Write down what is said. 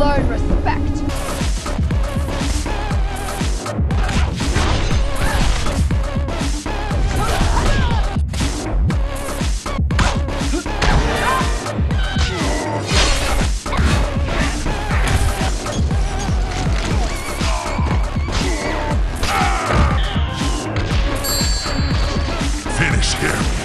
learn respect. Finish him.